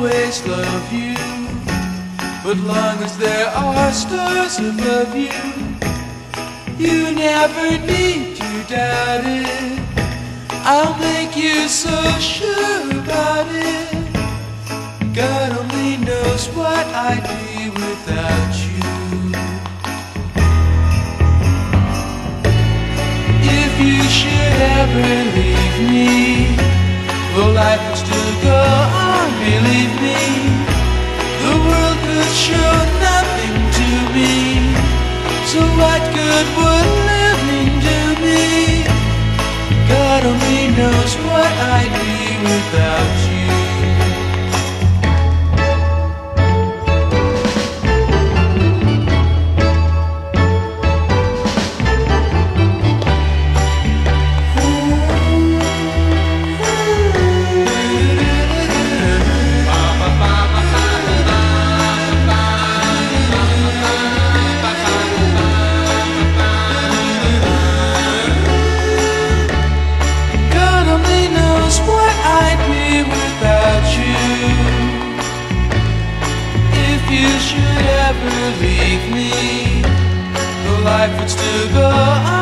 always love you. But long as there are stars above you, you never need to doubt it. I'll make you so sure about it. God only knows what I'd be without you. If you should ever leave me, well, life would still go on, believe me. The world could show nothing to me. So what good would living do me? God only knows what I'd be without you. Leave me, the life would still go